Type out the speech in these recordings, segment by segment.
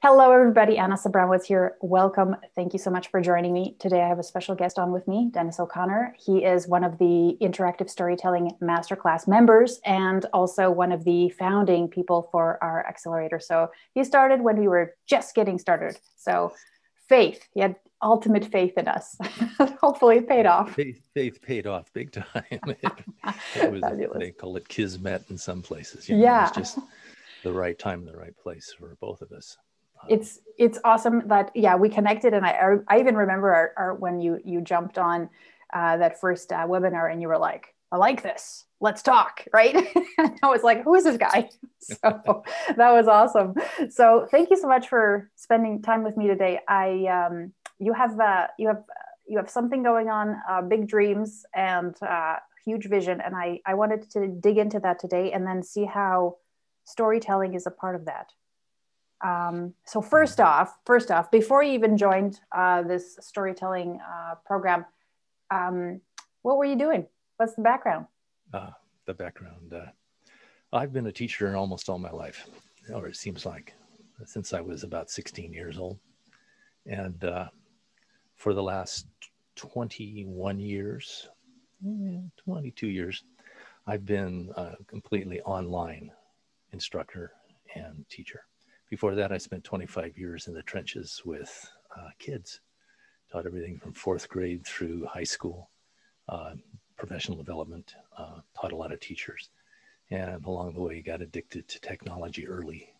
Hello, everybody. Anna Sabramowicz here. Welcome. Thank you so much for joining me. Today, I have a special guest on with me, Dennis O'Connor. He is one of the Interactive Storytelling Masterclass members and also one of the founding people for our accelerator. So he started when we were just getting started. So faith, he had ultimate faith in us. Hopefully, it paid off. Faith, faith paid off big time. it, was, they call it kismet in some places. You know, yeah. just the right time the right place for both of us it's it's awesome that yeah we connected and i i even remember our, our when you you jumped on uh, that first uh, webinar and you were like i like this. Let's talk right? I was like who is this guy? So that was awesome. So thank you so much for spending time with me today. I um, you have uh, you have you have something going on uh, big dreams and uh, huge vision and i i wanted to dig into that today and then see how storytelling is a part of that um, so first off, first off, before you even joined uh, this storytelling uh, program, um, what were you doing? What's the background? Uh, the background. Uh, I've been a teacher almost all my life, or it seems like, since I was about 16 years old, and uh, for the last 21 years, 22 years, I've been a completely online instructor and teacher. Before that, I spent 25 years in the trenches with uh, kids, taught everything from fourth grade through high school, uh, professional development, uh, taught a lot of teachers. And along the way, got addicted to technology early.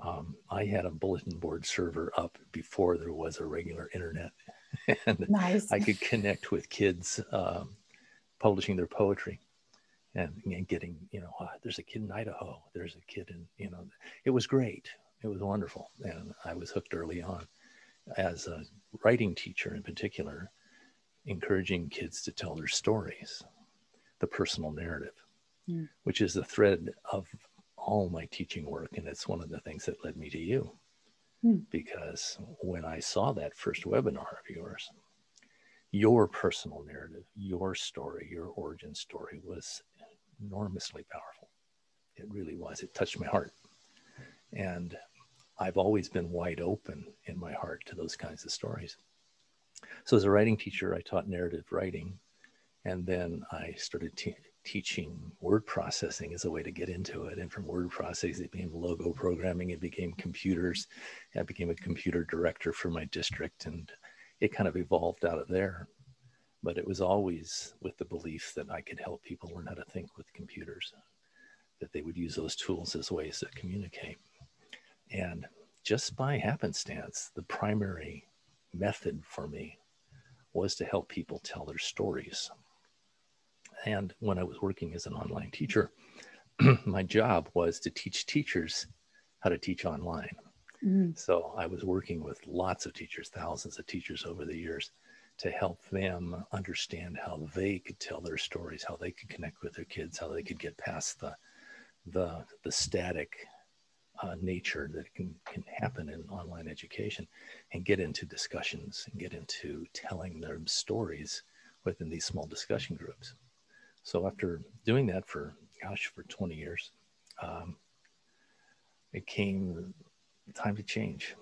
Um, I had a bulletin board server up before there was a regular internet. and nice. I could connect with kids um, publishing their poetry and, and getting, you know, uh, there's a kid in Idaho, there's a kid in, you know, it was great it was wonderful. And I was hooked early on as a writing teacher in particular, encouraging kids to tell their stories, the personal narrative, mm. which is the thread of all my teaching work. And it's one of the things that led me to you. Mm. Because when I saw that first webinar of yours, your personal narrative, your story, your origin story was enormously powerful. It really was. It touched my heart. And I've always been wide open in my heart to those kinds of stories. So, as a writing teacher, I taught narrative writing. And then I started teaching word processing as a way to get into it. And from word processing, it became logo programming, it became computers. I became a computer director for my district. And it kind of evolved out of there. But it was always with the belief that I could help people learn how to think with computers, that they would use those tools as ways to communicate. And just by happenstance, the primary method for me was to help people tell their stories. And when I was working as an online teacher, my job was to teach teachers how to teach online. Mm-hmm. So I was working with lots of teachers, thousands of teachers over the years to help them understand how they could tell their stories, how they could connect with their kids, how they could get past the the the static uh, nature that can, can happen in online education and get into discussions and get into telling their stories within these small discussion groups. So after doing that for, gosh, for 20 years, um, it came time to change.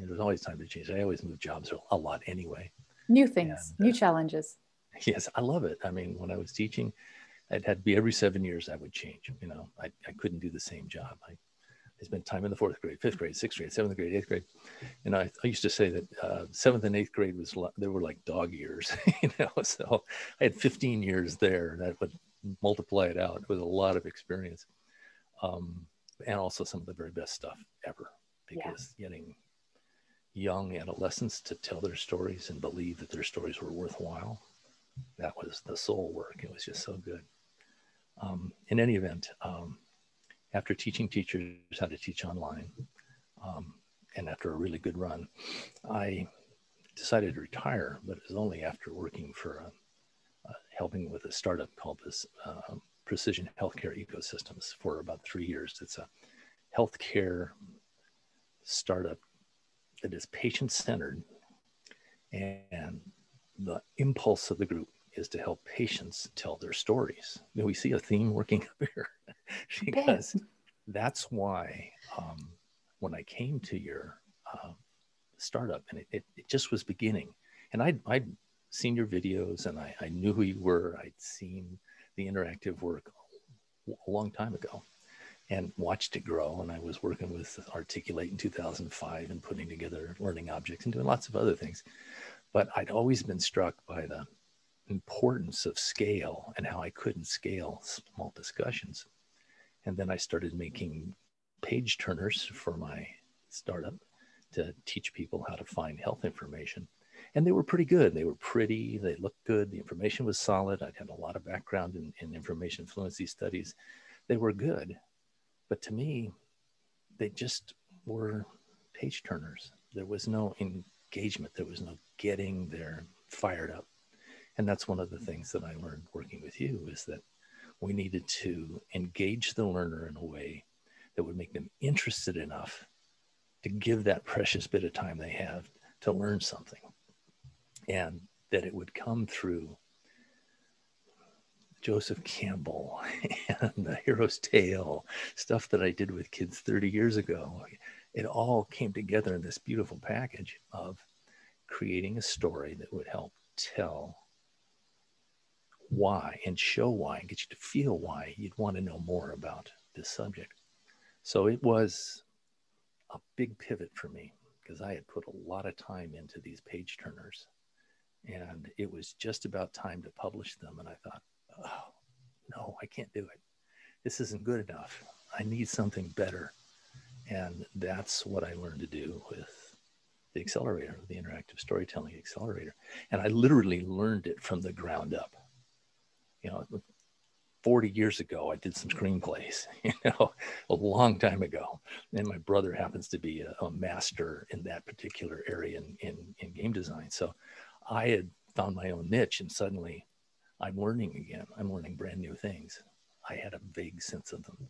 It was always time to change. I always move jobs a lot anyway. New things, and, new uh, challenges. Yes, I love it. I mean, when I was teaching, it had to be every seven years I would change. You know, I, I couldn't do the same job. I I spent time in the fourth grade, fifth grade, sixth grade, seventh grade, eighth grade. And I, I used to say that uh, seventh and eighth grade was, they were like dog years, you know? So I had 15 years there and that would multiply it out with a lot of experience. Um, and also some of the very best stuff ever because yeah. getting young adolescents to tell their stories and believe that their stories were worthwhile, that was the soul work. It was just so good. Um, in any event, um, after teaching teachers how to teach online, um, and after a really good run, I decided to retire, but it was only after working for a, uh, helping with a startup called this uh, Precision Healthcare Ecosystems for about three years. It's a healthcare startup that is patient centered, and the impulse of the group is to help patients tell their stories. We see a theme working up here because that's why um, when I came to your uh, startup, and it, it, it, just was beginning. And I'd, I'd seen your videos and I, I knew who you were. I'd seen the interactive work a long time ago and watched it grow. And I was working with Articulate in 2005 and putting together learning objects and doing lots of other things. But I'd always been struck by the importance of scale and how I couldn't scale small discussions. And then I started making page turners for my startup to teach people how to find health information. And they were pretty good. They were pretty, they looked good. The information was solid. I'd had a lot of background in, in information fluency studies. They were good. But to me, they just were page turners. There was no engagement, there was no getting there fired up. And that's one of the things that I learned working with you is that we needed to engage the learner in a way that would make them interested enough to give that precious bit of time they have to learn something. And that it would come through Joseph Campbell and the hero's tale, stuff that I did with kids 30 years ago. It all came together in this beautiful package of creating a story that would help tell why and show why and get you to feel why you'd want to know more about this subject. So it was a big pivot for me because I had put a lot of time into these page turners and it was just about time to publish them. And I thought, oh, no, I can't do it. This isn't good enough. I need something better. And that's what I learned to do with the accelerator, the interactive storytelling accelerator. And I literally learned it from the ground up you know 40 years ago i did some screenplays you know a long time ago. And my brother happens to be a, a master in that particular area in, in, in game design. So i had found my own niche and suddenly i'm learning again. I'm learning brand new things. I had a vague sense of them.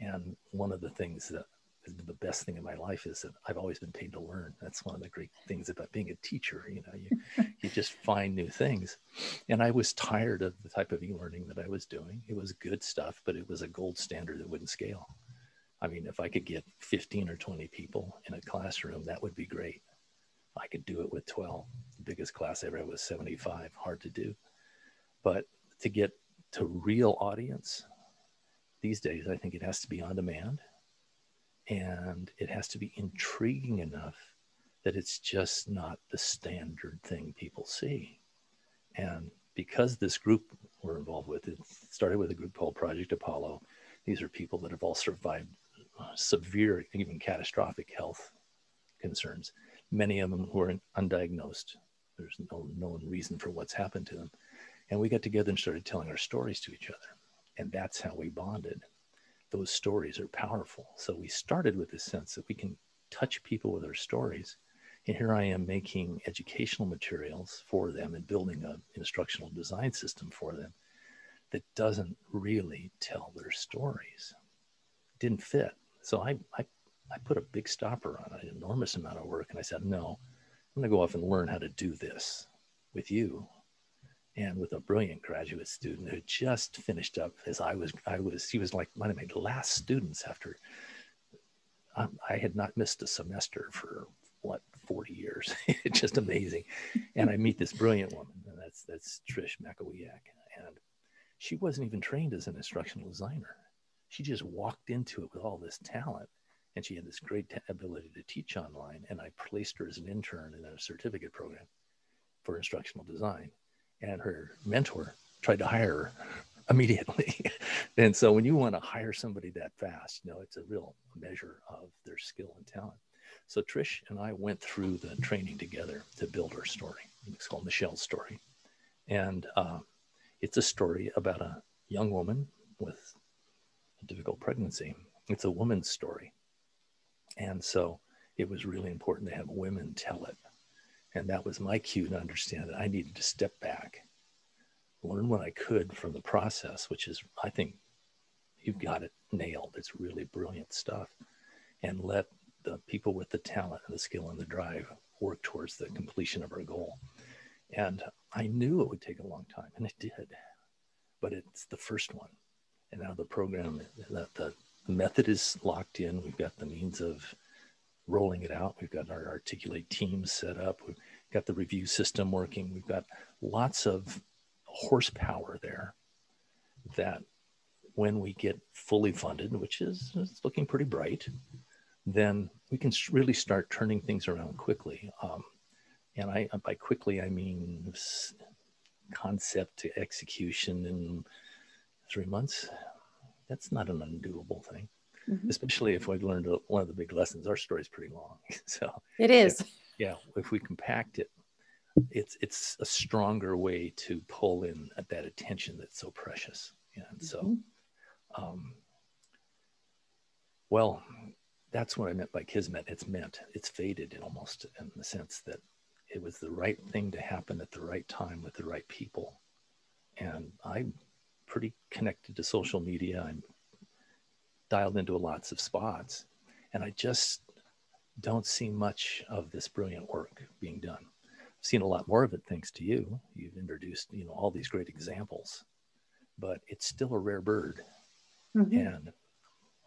And one of the things that the best thing in my life is that I've always been paid to learn. That's one of the great things about being a teacher. You know, you you just find new things. And I was tired of the type of e-learning that I was doing. It was good stuff, but it was a gold standard that wouldn't scale. I mean, if I could get 15 or 20 people in a classroom, that would be great. I could do it with 12. The biggest class I ever had was 75. Hard to do. But to get to real audience these days, I think it has to be on demand and it has to be intriguing enough that it's just not the standard thing people see. And because this group we're involved with, it started with a group called Project Apollo. These are people that have all survived uh, severe, even catastrophic health concerns. Many of them who are undiagnosed. There's no known reason for what's happened to them. And we got together and started telling our stories to each other. And that's how we bonded those stories are powerful. So we started with this sense that we can touch people with our stories. And here I am making educational materials for them and building an instructional design system for them that doesn't really tell their stories. Didn't fit. So I, I, I put a big stopper on an enormous amount of work and I said, no, I'm going to go off and learn how to do this with you and with a brilliant graduate student who just finished up as I was, I was, he was like one of my last students after um, I had not missed a semester for what, 40 years. it's just amazing. And I meet this brilliant woman and that's, that's Trish Makowiak. And she wasn't even trained as an instructional designer. She just walked into it with all this talent and she had this great t- ability to teach online. And I placed her as an intern in a certificate program for instructional design and her mentor tried to hire her immediately. and so when you want to hire somebody that fast, you know, it's a real measure of their skill and talent. So Trish and I went through the training together to build our story. It's called Michelle's story. And uh, it's a story about a young woman with a difficult pregnancy. It's a woman's story. And so it was really important to have women tell it and that was my cue to understand that I needed to step back, learn what I could from the process, which is, I think, you've got it nailed. It's really brilliant stuff. And let the people with the talent and the skill and the drive work towards the completion of our goal. And I knew it would take a long time, and it did. But it's the first one. And now the program, the, the method is locked in. We've got the means of rolling it out. We've got our articulate teams set up. We've got the review system working. We've got lots of horsepower there that when we get fully funded, which is, is looking pretty bright, then we can really start turning things around quickly. Um, and I, by quickly, I mean concept to execution in three months. That's not an undoable thing, mm-hmm. especially if we've learned one of the big lessons. Our story is pretty long, so it is. If, yeah, if we compact it, it's it's a stronger way to pull in that attention that's so precious. And mm-hmm. so, um, well, that's what I meant by kismet. It's meant. It's faded in almost in the sense that it was the right thing to happen at the right time with the right people. And I'm pretty connected to social media. I'm dialed into lots of spots. And I just don't see much of this brilliant work being done. I've seen a lot more of it thanks to you. You've introduced, you know, all these great examples, but it's still a rare bird. Mm-hmm. And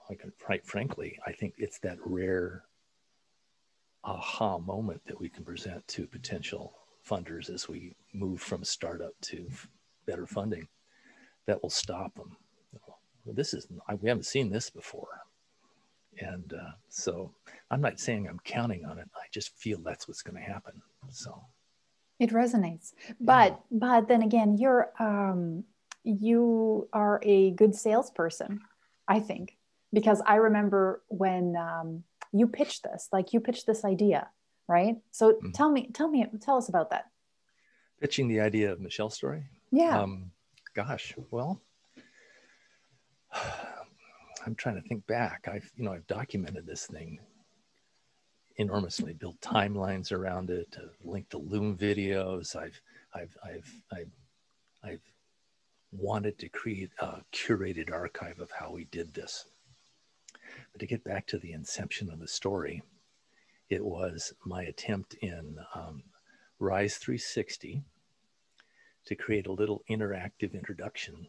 like quite frankly, I think it's that rare aha moment that we can present to potential funders as we move from startup to better funding that will stop them. This is we haven't seen this before, and uh, so I'm not saying I'm counting on it. I just feel that's what's going to happen. So it resonates, but yeah. but then again, you're um, you are a good salesperson, I think, because I remember when. Um, you pitched this like you pitched this idea right so mm-hmm. tell me tell me tell us about that pitching the idea of michelle's story yeah um, gosh well i'm trying to think back. I've you know i've documented this thing enormously built timelines around it linked to loom videos. I've i've i've i've, I've wanted to create a curated archive of how we did this. But to get back to the inception of the story, it was my attempt in um, Rise 360 to create a little interactive introduction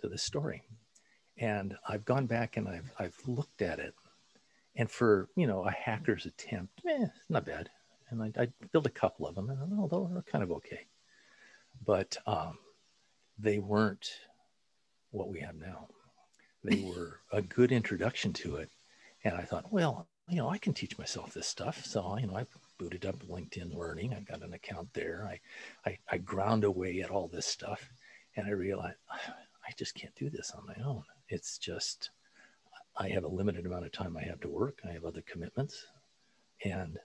to the story. And I've gone back and I've, I've looked at it. And for, you know, a hacker's attempt, eh, not bad. And I, I built a couple of them and oh, they were kind of okay. But um, they weren't what we have now they were a good introduction to it. And I thought, well, you know, I can teach myself this stuff. So, you know, I booted up LinkedIn Learning. I got an account there. I, I, I ground away at all this stuff. And I realized I just can't do this on my own. It's just, I have a limited amount of time I have to work. I have other commitments. And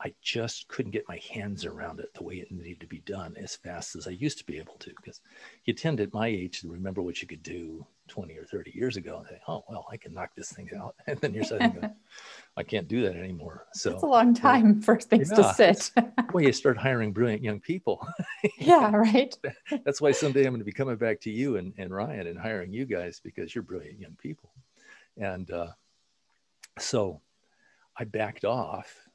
I just couldn't get my hands around it the way it needed to be done as fast as I used to be able to. Because you tend at my age to remember what you could do 20 or 30 years ago and say, oh, well, I can knock this thing out. And then you're saying, I can't do that anymore. So it's a long time for things yeah, to sit. well, you start hiring brilliant young people. yeah, right. That's why someday I'm going to be coming back to you and, and Ryan and hiring you guys because you're brilliant young people. And uh, so I backed off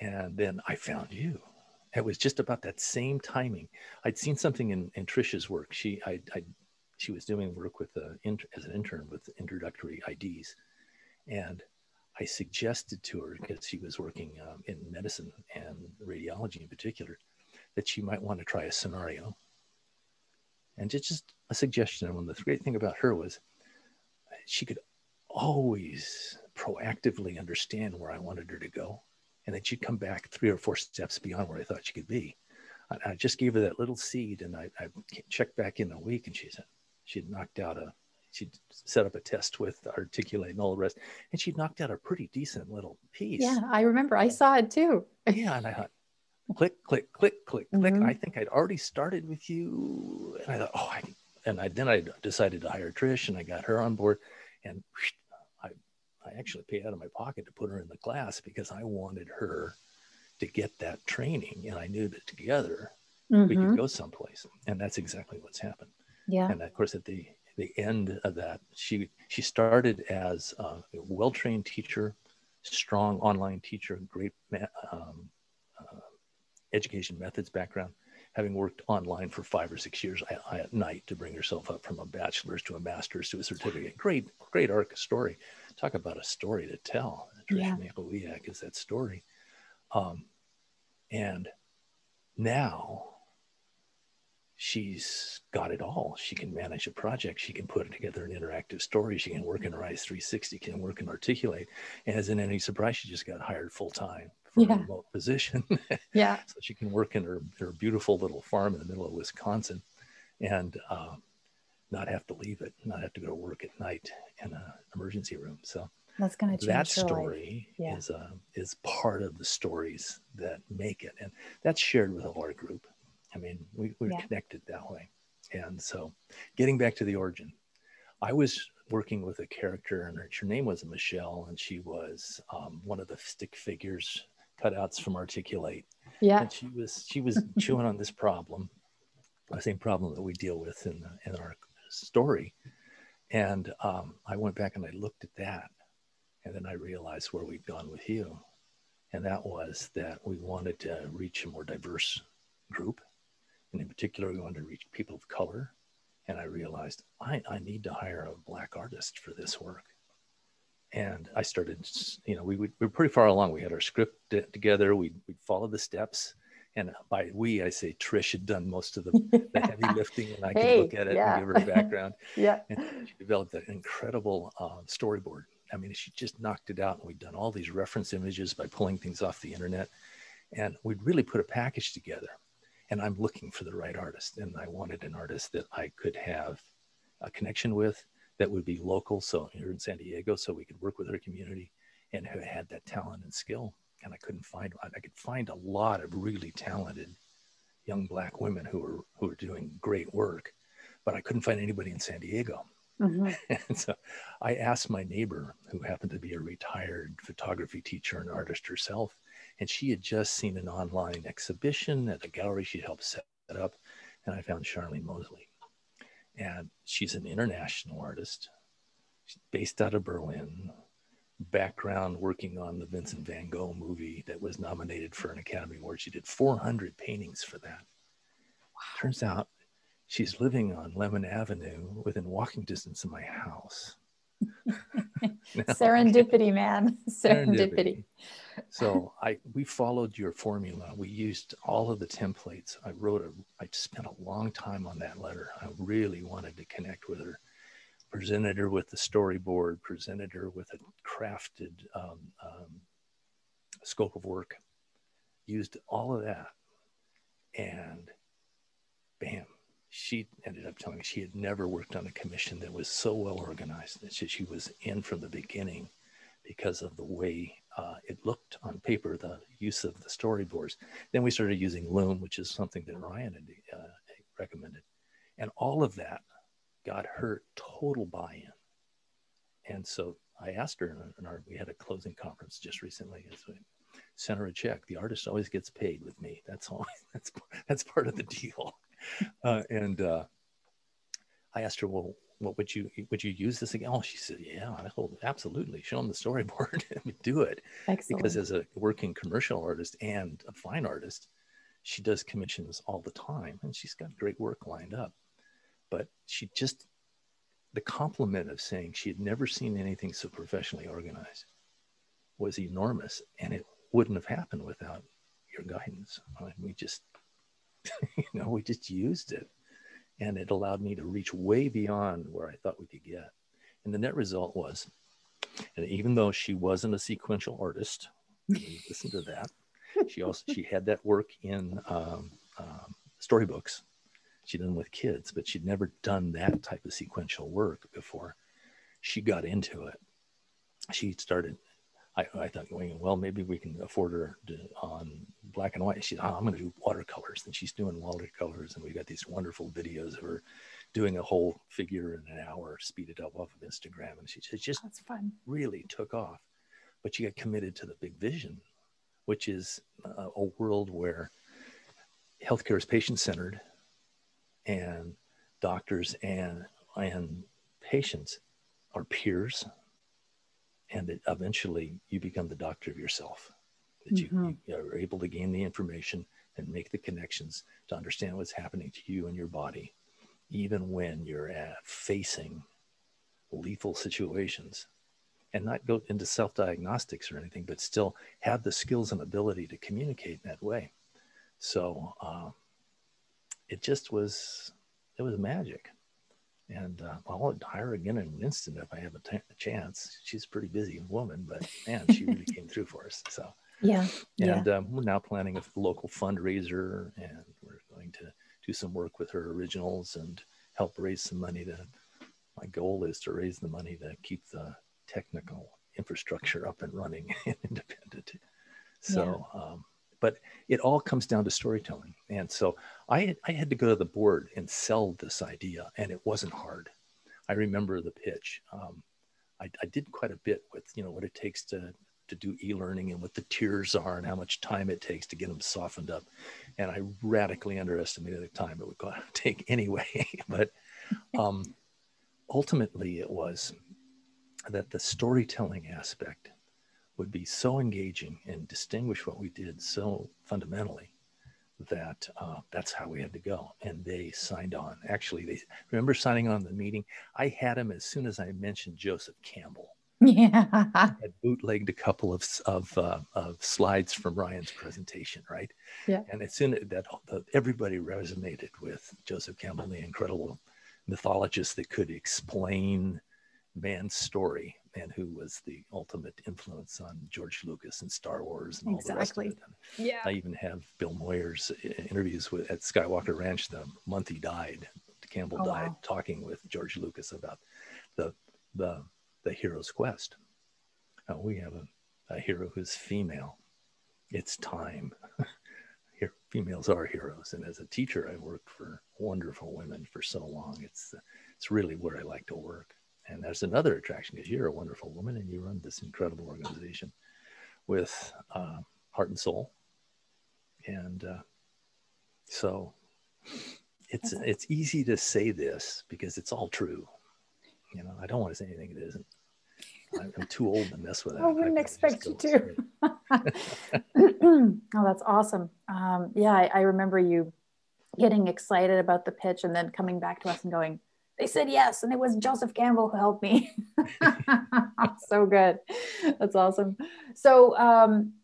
and then I found you. It was just about that same timing. I'd seen something in, in Trisha's work. She, I, I she was doing work with the as an intern with introductory IDs, and I suggested to her because she was working um, in medicine and radiology in particular that she might want to try a scenario. And it's just a suggestion. And the great thing about her was she could always proactively understand where I wanted her to go. And then she'd come back three or four steps beyond where I thought she could be. I, I just gave her that little seed and I, I checked back in a week and she said, she'd knocked out a she'd set up a test with articulate and all the rest and she'd knocked out a pretty decent little piece. Yeah i remember. I saw it too. Yeah and i thought click click click click click. Mm-hmm. i think i'd already started with you. And i thought oh I, and I then i decided to hire trish and i got her on board. And i i actually paid out of my pocket to put her in the class because i wanted her to get that training and i knew that together mm-hmm. we could mm-hmm. go someplace. And that's exactly what's happened yeah. And of course, at the the end of that, she she started as a well trained teacher, strong online teacher, great um, uh, education methods background, having worked online for five or six years at, at, night to bring herself up from a bachelor's to a master's to a certificate. Great, great arc story. Talk about a story to tell. Trish yeah. is that story. Um, and now she's got it all. She can manage a project. She can put together an interactive story. She can work in Rise 360, can work in articulate. And as in any surprise, she just got hired full time for yeah. a remote position. yeah. So she can work in her, her beautiful little farm in the middle of Wisconsin and um, not have to leave it, not have to go to work at night in an emergency room. So that's going to change that story yeah. is uh, is part of the stories that make it, and that's shared with our group. I mean, we, we're yeah. connected that way. And so, getting back to the origin, I was working with a character, and her, her name was Michelle, and she was um, one of the stick figures cutouts from Articulate. Yeah. And she was she was chewing on this problem, the same problem that we deal with in in our story. And um, I went back and I looked at that, and then I realized where we'd gone with you, and that was that we wanted to reach a more diverse group, and in particular, we wanted to reach people of color. And I realized I, I need to hire a black artist for this work and I started, you know, we, we were pretty far along. We had our script together. We we followed the steps, and by we I say Trish had done most of the, the heavy lifting, and I could look at it yeah. and give her a background. yeah, and she developed an incredible uh, storyboard. I mean, she just knocked it out, and we'd done all these reference images by pulling things off the internet, and we'd really put a package together. And I'm looking for the right artist, and I wanted an artist that I could have a connection with that would be local. So here in San Diego, so we could work with her community and who had that talent and skill. And I couldn't find, I could find a lot of really talented young black women who were, who were doing great work, but I couldn't find anybody in San Diego. Mm-hmm. and so I asked my neighbor, who happened to be a retired photography teacher and artist herself, and she had just seen an online exhibition at a gallery she'd helped set up. And I found Charlene Mosley and she's an international artist. She's based out of Berlin. Background working on the Vincent Van Gogh movie that was nominated for an Academy Award. She did 400 paintings for that. Wow. Turns out she's living on Lemon Avenue within walking distance of my house. serendipity, man. Serendipity. serendipity. So I we followed your formula. We used all of the templates. I wrote a I spent a long time on that letter. I really wanted to connect with her. Presented her with the storyboard, presented her with a crafted um, um, scope of work, used all of that, and bam, she ended up telling me she had never worked on a commission that was so well organized that she was in from the beginning because of the way uh, it looked on paper, the use of the storyboards. Then we started using Loom, which is something that Ryan had uh, recommended. And all of that got her total buy in. And so I asked her, and our, we had a closing conference just recently. As we sent her a check. The artist always gets paid with me. That's all. That's that's part of the deal. uh, and uh, I asked her, well, what would you would you use this again? Oh, she said, yeah, will absolutely. Show them the storyboard and do it. Excellent. Because as a working commercial artist and a fine artist, she does commissions all the time, and she's got great work lined up. But she just the compliment of saying she had never seen anything so professionally organized was enormous, and it wouldn't have happened without your guidance. I mean, we just you know, we just used it. And it allowed me to reach way beyond where I thought we could get. And the net result was, and even though she wasn't a sequential artist, listen to that. She also she had that work in um, um, storybooks. She'd done with kids, but she'd never done that type of sequential work before. She got into it. She started I, I thought, well, maybe we can afford her to, on black and white. She's, oh, I'm going to do watercolors. And she's doing watercolors. And we got these wonderful videos of her doing a whole figure in an hour, speeded up off of Instagram. And she, she just That's fun. really took off. But she got committed to the big vision, which is a, a world where healthcare is patient centered and doctors and, and patients are peers and that eventually you become the doctor of yourself that mm-hmm. you, you are able to gain the information and make the connections to understand what's happening to you and your body even when you're at facing lethal situations and not go into self diagnostics or anything, but still have the skills and ability to communicate in that way. So uh, it just was, it was magic. And uh, I'll hire again in an instant if I have a, t- a chance. She's a pretty busy woman, but man, she really came through for us. So yeah, and yeah. Um, we're now planning a local fundraiser, and we're going to do some work with her originals and help raise some money. To my goal is to raise the money to keep the technical infrastructure up and running and independent. So, yeah. um, but it all comes down to storytelling. And so I, I had to go to the board and sell this idea, and it wasn't hard. I remember the pitch. Um, I, I, did quite a bit with you know what it takes to to do e-learning and what the tiers are and how much time it takes to get them softened up. And I radically underestimated the time it would take anyway. but um, ultimately, it was that the storytelling aspect would be so engaging and distinguish what we did so fundamentally that uh, that's how we had to go. And they signed on. Actually, they remember signing on the meeting. I had them as soon as I mentioned Joseph Campbell. Yeah, I had bootlegged a couple of of, uh, of slides from Ryan's presentation, right? Yeah, and as soon as that everybody resonated with Joseph Campbell, the incredible mythologist that could explain man's story and who was the ultimate influence on George Lucas and Star Wars and all exactly. the rest of it. Yeah. I even have Bill Moyers uh, interviews with at Skywalker Ranch the month he died. Campbell oh, died wow. talking with George Lucas about the the the hero's quest. Now we have a, a hero who's female. It's time. Here, females are heroes, and as a teacher, I worked for wonderful women for so long. It's it's really where I like to work. And there's another attraction because you're a wonderful woman and you run this incredible organization with uh, heart and soul. And uh, so it's it's easy to say this because it's all true. You know, I don't want to say anything it isn't. I'm too old to mess with that. I wouldn't I expect you to. oh, that's awesome. Um, yeah, I, I remember you getting excited about the pitch and then coming back to us and going, they said yes and it was joseph campbell who helped me. So good. That's awesome. So um,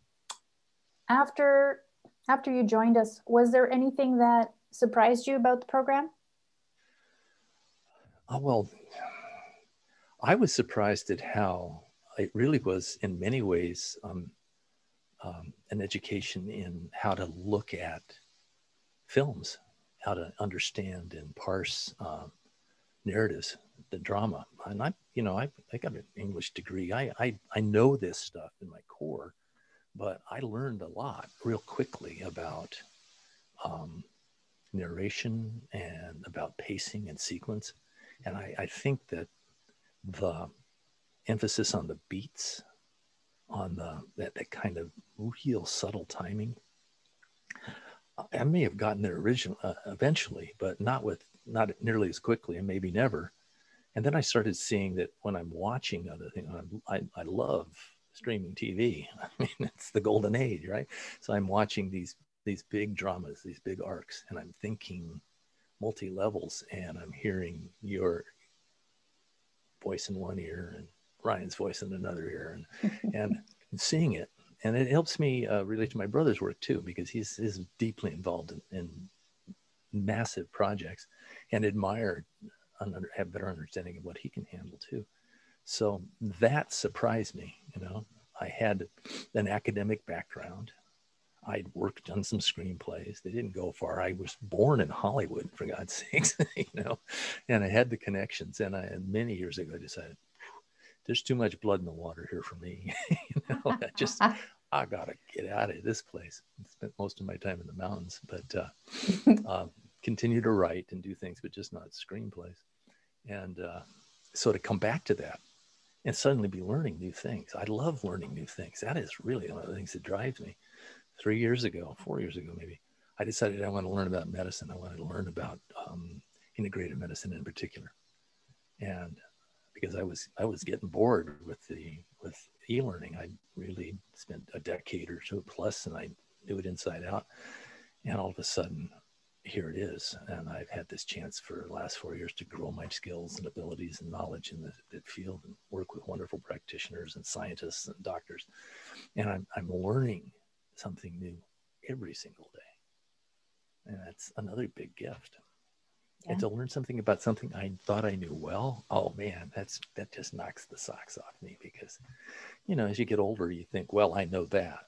after after you joined us was there anything that surprised you about the program? Oh, well i was surprised at how it really was in many ways um, um, an education in how to look at films how to understand and parse um, narratives, the drama. And I, you know, I, I got an English degree. I, I, I know this stuff in my core, but I learned a lot real quickly about um, narration and about pacing and sequence. And I, I think that the emphasis on the beats, on the that, that kind of real subtle timing, I may have gotten there originally, uh, eventually, but not with not nearly as quickly and maybe never. And then I started seeing that when I'm watching other things, I, I love streaming TV. I mean, it's the golden age, right? So I'm watching these these big dramas, these big arcs, and I'm thinking multi levels, and I'm hearing your voice in one ear and Ryan's voice in another ear, and and seeing it, and it helps me uh, relate to my brother's work too because he's is deeply involved in, in massive projects and admire and have better understanding of what he can handle too. So that surprised me. You know, I had an academic background. I'd worked on some screenplays. They didn't go far. I was born in Hollywood, for God's sakes, you know, and I had the connections. And I, many years ago, I decided there's too much blood in the water here for me. you know, I just, I gotta get out of this place. I spent most of my time in the mountains, but uh, uh, continue to write and do things, but just not screenplays. And uh, so to come back to that and suddenly be learning new things. I love learning new things. That is really one of the things that drives me. Three years ago, four years ago, maybe, I decided I want to learn about medicine. I wanted to learn about um, integrated medicine in particular. And because I was I was getting bored with the with e-learning. I really spent a decade or so plus, and I knew it inside out. And all of a sudden, here it is. And I've had this chance for the last four years to grow my skills and abilities and knowledge in the, field and work with wonderful practitioners and scientists and doctors. And I'm, I'm learning something new every single day. And that's another big gift. Yeah. And to learn something about something I thought I knew well, oh man, that's that just knocks the socks off me because, you know, as you get older, you think, well, I know that,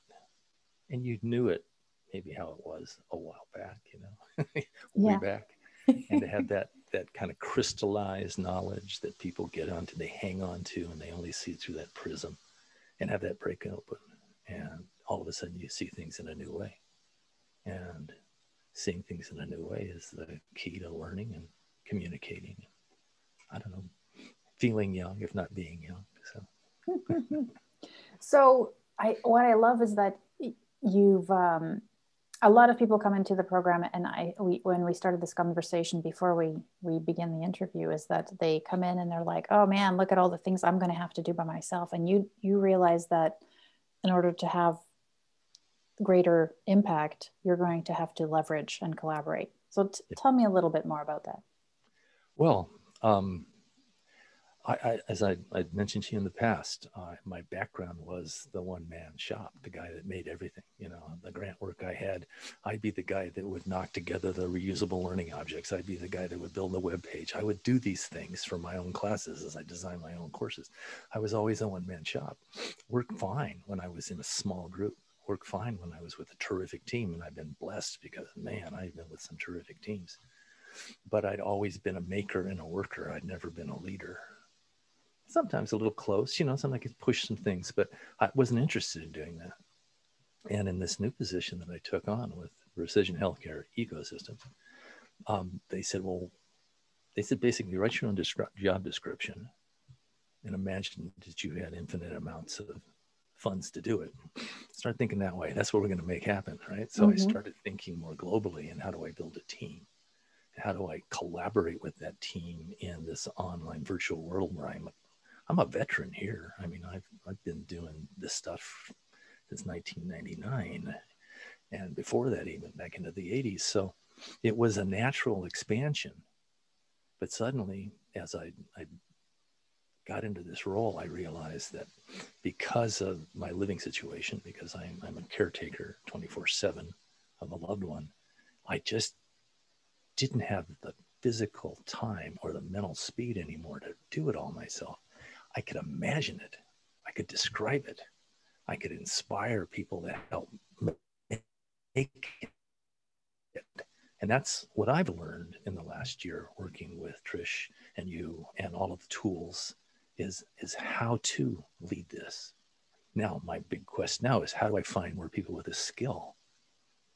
and you knew it maybe how it was a while back, you know, way back, and to have that that kind of crystallized knowledge that people get onto, they hang on to, and they only see through that prism, and have that break open, and all of a sudden you see things in a new way, and seeing things in a new way is the key to learning and communicating. I don't know, feeling young if not being young. So, so I what I love is that you've um, a lot of people come into the program and i we, when we started this conversation before we we begin the interview is that they come in and they're like oh man look at all the things i'm going to have to do by myself. And you you realize that in order to have greater impact you're going to have to leverage and collaborate. So t- tell me a little bit more about that. Well um, I, I, as I, I, mentioned to you in the past, uh, my background was the one man shop, the guy that made everything. You know, the grant work I had, I'd be the guy that would knock together the reusable learning objects. I'd be the guy that would build the web page. I would do these things for my own classes as I designed my own courses. I was always a one man shop. Worked fine when I was in a small group. Worked fine when I was with a terrific team. And I've been blessed because, man, I've been with some terrific teams. But I'd always been a maker and a worker. I'd never been a leader sometimes a little close, you know, sometimes I could push some things, but I wasn't interested in doing that. And in this new position that I took on with Precision Healthcare Ecosystem, um, they said, well, they said basically write your own job description and imagine that you had infinite amounts of funds to do it. Start thinking that way. That's what we're going to make happen, right? So mm-hmm. I started thinking more globally and how do I build a team? How do I collaborate with that team in this online virtual world where I'm I'm a veteran here. I mean, I've I've been doing this stuff since 1999, and before that, even back into the 80s. So it was a natural expansion. But suddenly, as I, I got into this role, I realized that because of my living situation, because I'm, I'm a caretaker 24 7 of a loved one, I just didn't have the physical time or the mental speed anymore to do it all myself. I could imagine it. I could describe it. I could inspire people to help make it. And that's what I've learned in the last year working with Trish and you and all of the tools is, is how to lead this. Now, my big quest now is how do I find more people with a skill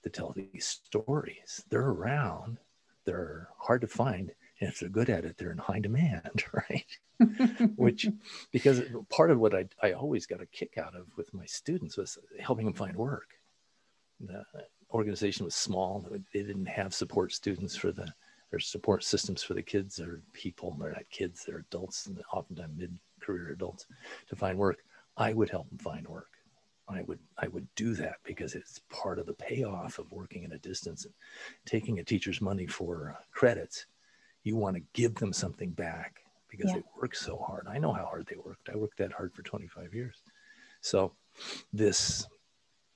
to tell these stories? They're around, they're hard to find, and if they're good at it, they're in high demand, right? Which, because part of what I, I always got a kick out of with my students was helping them find work. The organization was small; they didn't have support students for the or support systems for the kids or people. They're not kids; they're adults, and oftentimes mid-career adults to find work. I would help them find work. I would I would do that because it's part of the payoff of working in a distance and taking a teacher's money for credits you want to give them something back because yeah. they work so hard. I know how hard they worked. I worked that hard for 25 years. So, this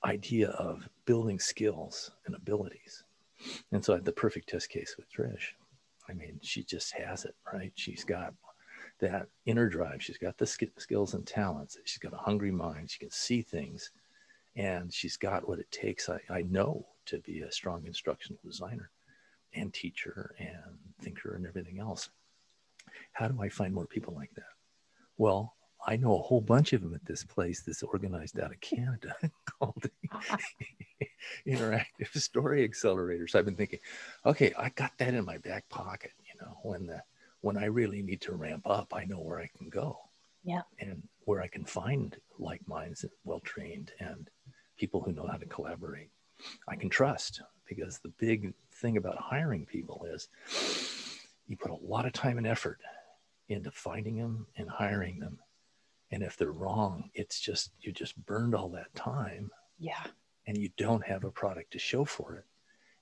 idea of building skills and abilities. And so, I had the perfect test case with Trish. I mean, she just has it, right? She's got that inner drive. She's got the skills and talents. She's got a hungry mind. She can see things. And she's got what it takes, I, I know, to be a strong instructional designer and teacher and thinker and everything else. How do I find more people like that? Well, I know a whole bunch of them at this place that's organized out of Canada called Interactive Story Accelerators. So I've been thinking, okay, I got that in my back pocket. You know, when the when I really need to ramp up, I know where I can go. Yeah. And where I can find like minds, that well trained, and people who know how to collaborate. I can trust because the big thing about hiring people is you put a lot of time and effort into finding them and hiring them. And if they're wrong, it's just, you just burned all that time. Yeah. And you don't have a product to show for it.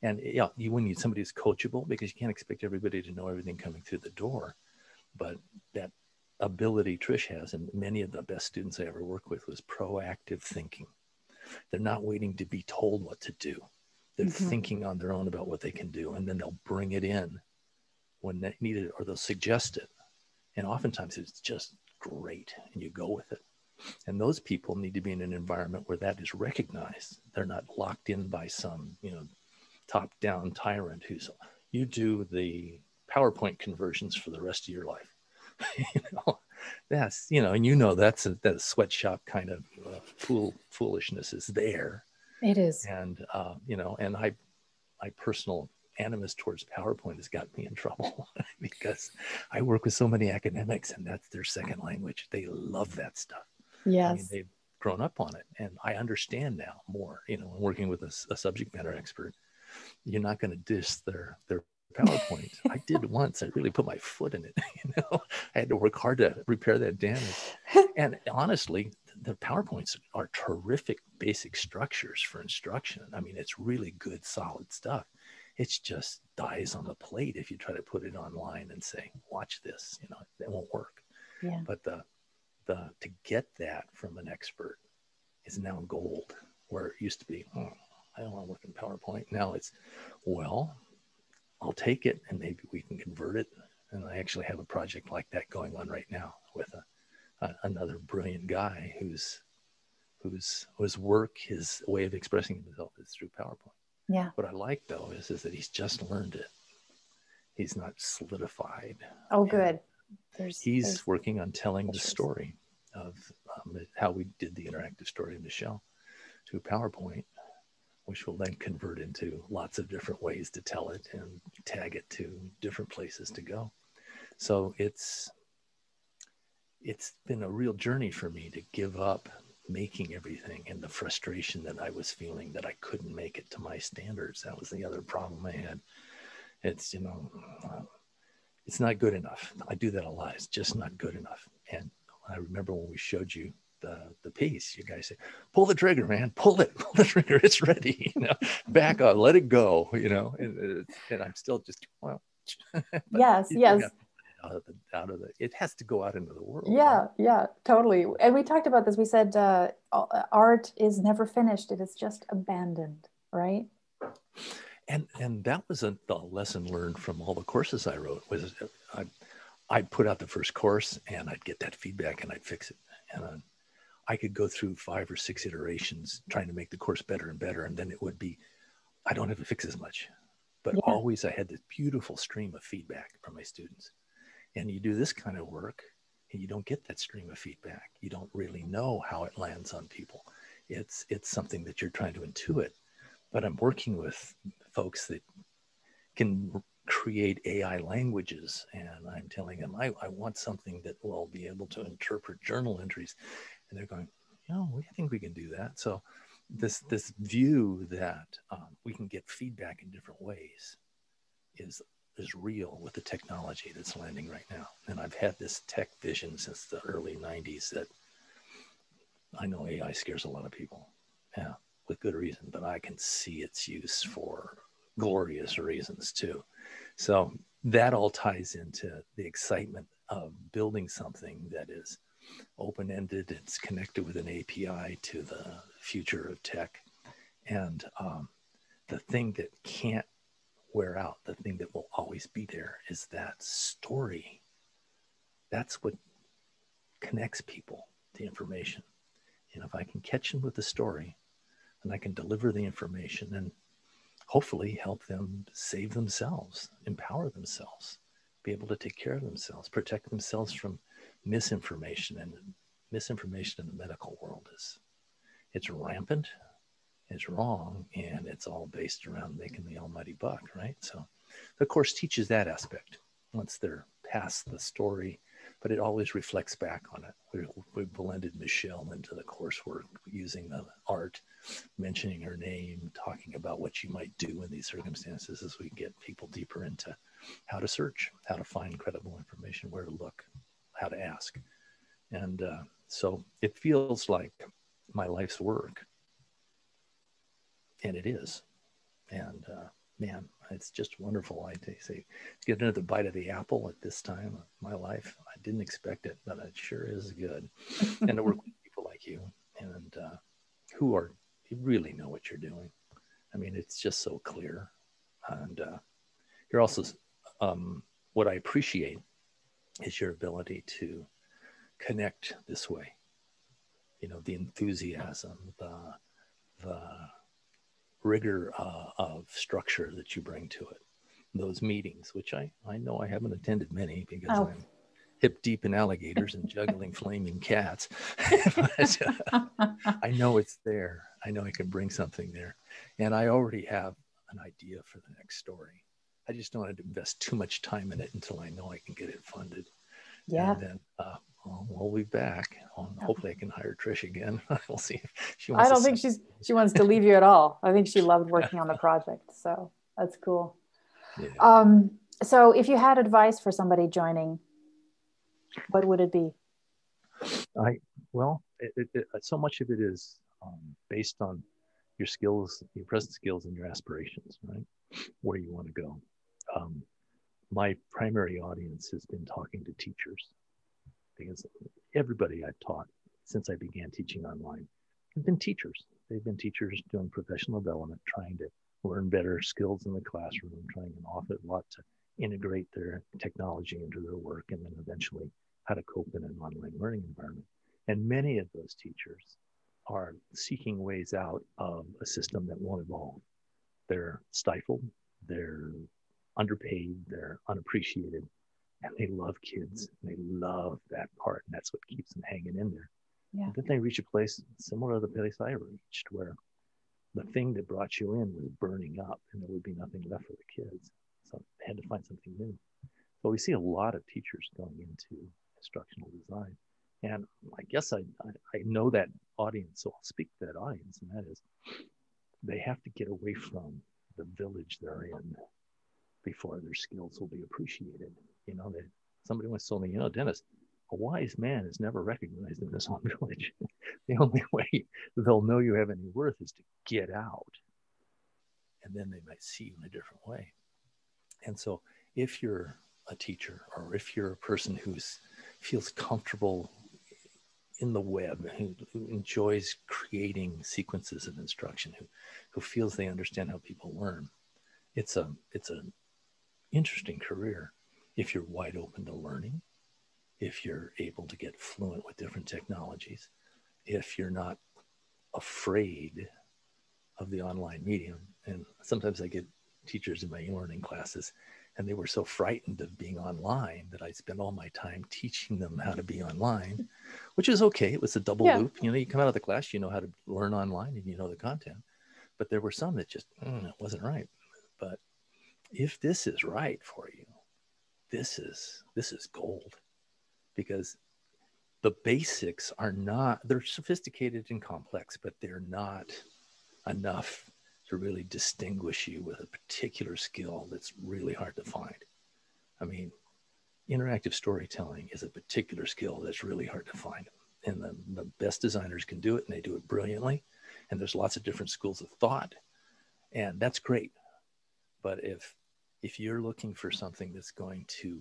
And yeah, you when you somebody who's coachable because you can't expect everybody to know everything coming through the door, but that ability Trish has, and many of the best students I ever worked with, was proactive thinking. They're not waiting to be told what to do. They're mm-hmm. thinking on their own about what they can do, and then they'll bring it in when they need it, or they'll suggest it. And oftentimes it's just great, and you go with it. And those people need to be in an environment where that is recognized. They're not locked in by some, you know, top-down tyrant who's you do the PowerPoint conversions for the rest of your life. you know, that's you know, and you know that's a, that sweatshop kind of uh, fool foolishness is there. It is, and uh, you know, and I, my personal animus towards PowerPoint has got me in trouble because I work with so many academics, and that's their second language. They love that stuff. Yes, I mean, they've grown up on it, and I understand now more. You know, working with a, a subject matter expert, you're not going to diss their their PowerPoint. I did once. I really put my foot in it. You know, I had to work hard to repair that damage. And honestly, the PowerPoints are terrific basic structures for instruction. I mean, it's really good, solid stuff. It just dies on the plate if you try to put it online and say, "Watch this." You know, it won't work. Yeah. But the the to get that from an expert is now gold. Where it used to be, oh, I don't want to work in PowerPoint. Now it's, well, I'll take it and maybe we can convert it. And I actually have a project like that going on right now with a, a, another brilliant guy who's whose whose work, his way of expressing himself is through PowerPoint. Yeah. What I like though is is that he's just learned it. He's not solidified. Oh, good. There's, he's there's working on telling the story of um, how we did the interactive story of Michelle to PowerPoint which will then convert into lots of different ways to tell it and tag it to different places to go. So it's it's been a real journey for me to give up making everything and the frustration that I was feeling that I couldn't make it to my standards. That was the other problem I had. It's, you know, uh, it's not good enough. I do that a lot. It's just not good enough. And I remember when we showed you the the piece. You guys say, pull the trigger, man, pull it, pull the trigger, it's ready. You know, back up, let it go. You know, and, and I'm still just well. yes, yes. Out of, the, out of the, it has to go out into the world. Yeah, right? yeah, totally. And we talked about this. We said uh, art is never finished; it is just abandoned, right? And and that was a the lesson learned from all the courses I wrote. Was I, I'd put out the first course and I'd get that feedback and I'd fix it. And I could go through five or six iterations trying to make the course better and better. And then it would be, I don't have to fix as much. But yeah. always I had this beautiful stream of feedback from my students. And you do this kind of work and you don't get that stream of feedback. You don't really know how it lands on people. It's it's something that you're trying to intuit. But I'm working with folks that can create AI languages. And I'm telling them, I, I want something that will be able to interpret journal entries and they're going, you know, we think we can do that. So this this view that um, we can get feedback in different ways is is real with the technology that's landing right now. And I've had this tech vision since the early 90s that I know AI scares a lot of people. Yeah, with good reason, but I can see its use for glorious reasons too. So that all ties into the excitement of building something that is open ended. It's connected with an API to the future of tech. And um, the thing that can't wear out, the thing that will always be there is that story. That's what connects people to information. And if I can catch them with the story and I can deliver the information and hopefully help them save themselves, empower themselves, be able to take care of themselves, protect themselves from misinformation and misinformation in the medical world is it's rampant it's wrong and it's all based around making the almighty buck right so the course teaches that aspect once they're past the story but it always reflects back on it we, we blended michelle into the coursework using the art mentioning her name talking about what you might do in these circumstances as we get people deeper into how to search how to find credible information where to look how to ask. And uh, so it feels like my life's work. And it is. And uh, man, it's just wonderful. I say, get another bite of the apple at this time of my life. I didn't expect it, but it sure is good. and to work with people like you and uh, who are you really know what you're doing. I mean, it's just so clear. And uh, you're also um, what I appreciate is your ability to connect this way. You know, the enthusiasm, the the rigor uh, of structure that you bring to it. Those meetings, which I, I know I haven't attended many because oh. I'm hip deep in alligators and juggling flaming cats. but, uh, I know it's there. I know I can bring something there. And I already have an idea for the next story. I just don't want to invest too much time in it until I know I can get it funded. Yeah. And then uh, well, we'll be back. hopefully, I can hire Trish again. we'll see. she I don't think she's she wants to leave you at all. I think she loved working on the project, so that's cool. Yeah. Um, so, if you had advice for somebody joining, what would it be? I well, it, it, it, so much of it is um, based on your skills, your present skills, and your aspirations. Right, where you want to go. Um, my primary audience has been talking to teachers because everybody I've taught since I began teaching online have been teachers. They've been teachers doing professional development, trying to learn better skills in the classroom, trying an awful lot to integrate their technology into their work, and then eventually how to cope in an online learning environment. And many of those teachers are seeking ways out of a system that won't evolve. They're stifled, they're underpaid, they're unappreciated, and they love kids. They love that part, and that's what keeps them hanging in there. Yeah. Then they reach a place similar to the place I reached, where the thing that brought you in was burning up, and there would be nothing left for the kids. So they had to find something new. So we see a lot of teachers going into instructional design, and I guess I, I, I know that audience, so I'll speak to that audience, and that is they have to get away from the village they're in before their skills will be appreciated. You know, that somebody once told me, you know, Dennis, a wise man is never recognized in this own village. the only way they'll know you have any worth is to get out. And then they might see you in a different way. And so if you're a teacher or if you're a person who's feels comfortable in the web, who, who enjoys creating sequences of instruction, who, who feels they understand how people learn, it's a it's an interesting career if you're wide open to learning, if you're able to get fluent with different technologies, if you're not afraid of the online medium. And sometimes I get teachers in my e-learning classes and they were so frightened of being online that I spent all my time teaching them how to be online, which is okay. It was a double yeah. loop. You know, you come out of the class, you know how to learn online and you know the content. But there were some that just, mm, it wasn't right. But if this is right for you, this is this is gold. Because the basics are not they're sophisticated and complex but they're not enough to really distinguish you with a particular skill that's really hard to find. I mean interactive storytelling is a particular skill that's really hard to find. And the, the best designers can do it and they do it brilliantly. And there's lots of different schools of thought. And that's great. But if if you're looking for something that's going to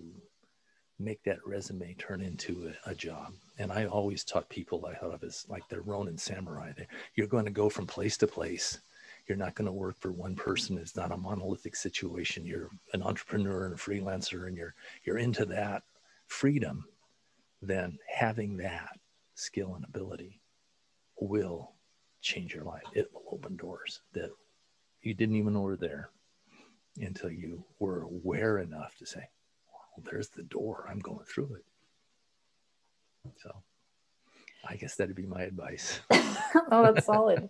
make that resume turn into a, a, job. And I always taught people I thought of as like the Ronin samurai. You're going to go from place to place. You're not going to work for one person. It's not a monolithic situation. You're an entrepreneur and a freelancer, and you're you're into that freedom. Then having that skill and ability will change your life. It will open doors that you didn't even know were there until you were aware enough to say, well, there's the door. I'm going through it. So I guess that'd be my advice. oh, that's solid.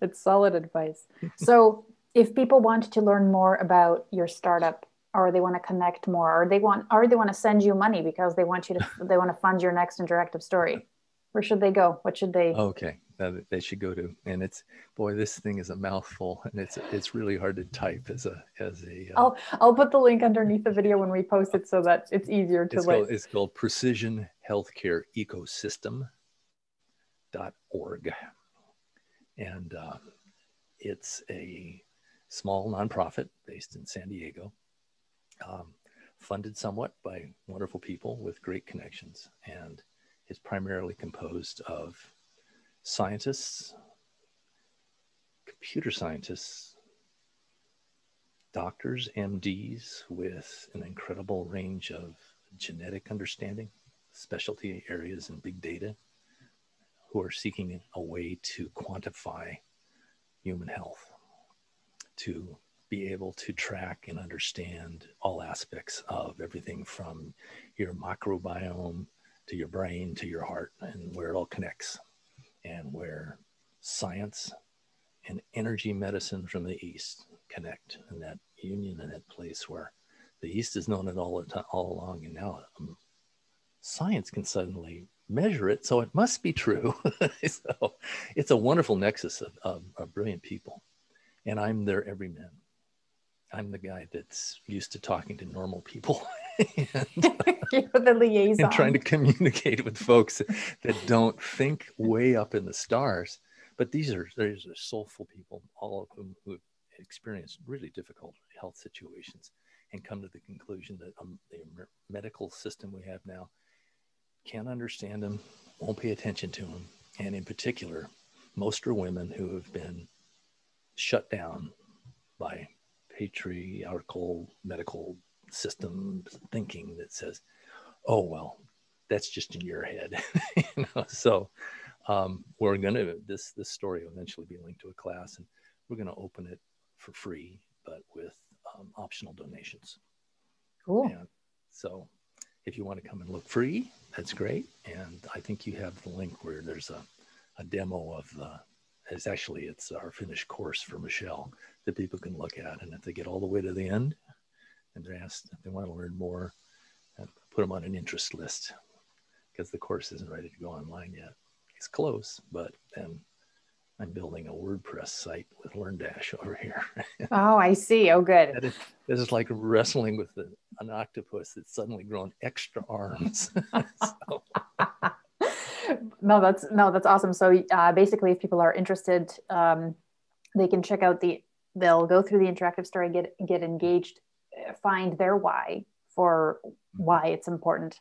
That's solid advice. So if people want to learn more about your startup or they want to connect more or they want or they want to send you money because they want you to they want to fund your next interactive story where should they go what should they okay that they should go to. And it's boy, this thing is a mouthful, and it's it's really hard to type as a as a. Uh, I'll I'll put the link underneath the video when we post it so that it's easier to. It's, called, it's called Precision Healthcare Ecosystem. dot org, and uh, it's a small nonprofit based in San Diego, um, funded somewhat by wonderful people with great connections, and is primarily composed of scientists, computer scientists, doctors, MDs with an incredible range of genetic understanding, specialty areas in big data, who are seeking a way to quantify human health, to be able to track and understand all aspects of everything from your microbiome to your brain to your heart and where it all connects and where science and energy medicine from the east connect and that union and that place where the east has known it all all along and now um, science can suddenly measure it so it must be true. So it's a wonderful nexus of, of, of brilliant people and i'm their everyman. I'm the guy that's used to talking to normal people and, the liaison. and trying to communicate with folks that don't think way up in the stars. But these are these are soulful people, all of whom who have experienced really difficult health situations and come to the conclusion that um, the medical system we have now can't understand them, won't pay attention to them, and in particular, most are women who have been shut down by patriarchal medical system thinking that says, "Oh well, that's just in your head," you know. So um, we're going to this this story will eventually be linked to a class, and we're going to open it for free, but with um, optional donations. Cool. And so if you want to come and look free, that's great. And I think you have the link where there's a, a demo of the it's actually it's our finished course for Michelle that people can look at. And if they get all the way to the end, and they're asked if they want to learn more, and put them on an interest list because the course isn't ready to go online yet. It's close, but then I'm building a WordPress site with LearnDash over here. oh, I see. Oh, good. Is, this is like wrestling with the, an octopus that's suddenly grown extra arms. no, that's no, that's awesome. So uh, basically, if people are interested, um, they can check out the. They'll go through the interactive story, get get engaged find their why for mm-hmm. why it's important,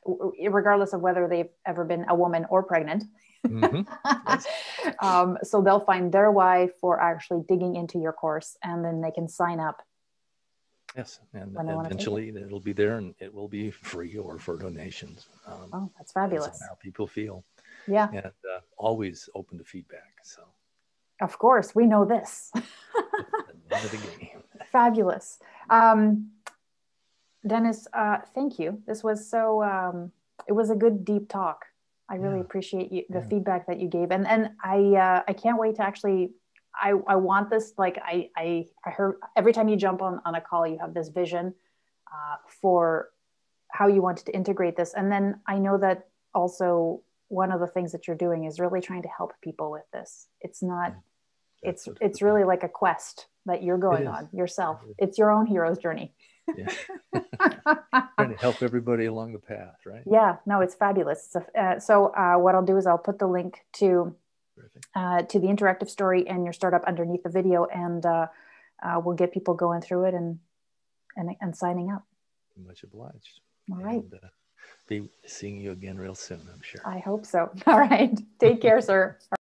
regardless of whether they've ever been a woman or pregnant. Mm-hmm. Yes. um, so they'll find their why for actually digging into your course, and then they can sign up. Yes, and eventually it. it'll be there, and it will be free or for donations. Um, oh, that's fabulous! How people feel, yeah, and uh, always open to feedback. So, of course, we know this. Fabulous. Um, Dennis, uh, thank you. This was so, um, it was a good deep talk. I really yeah. appreciate you, the yeah. feedback that you gave. And, and I, uh, I can't wait to actually, I, I want this, like I, I, I heard every time you jump on, on a call, you have this vision uh, for how you wanted to integrate this. And then I know that also one of the things that you're doing is really trying to help people with this. It's not, yeah. it's, it's really like a quest that you're going on yourself. It's your own hero's journey yeah. trying to help everybody along the path right? Yeah no it's fabulous. So, uh, so uh, what i'll do is i'll put the link to uh, to the interactive story and your startup underneath the video and uh, uh, we'll get people going through it and and, and signing up. Much obliged. All right. And, uh, be seeing you again real soon i'm sure. I hope so. All right. Take care sir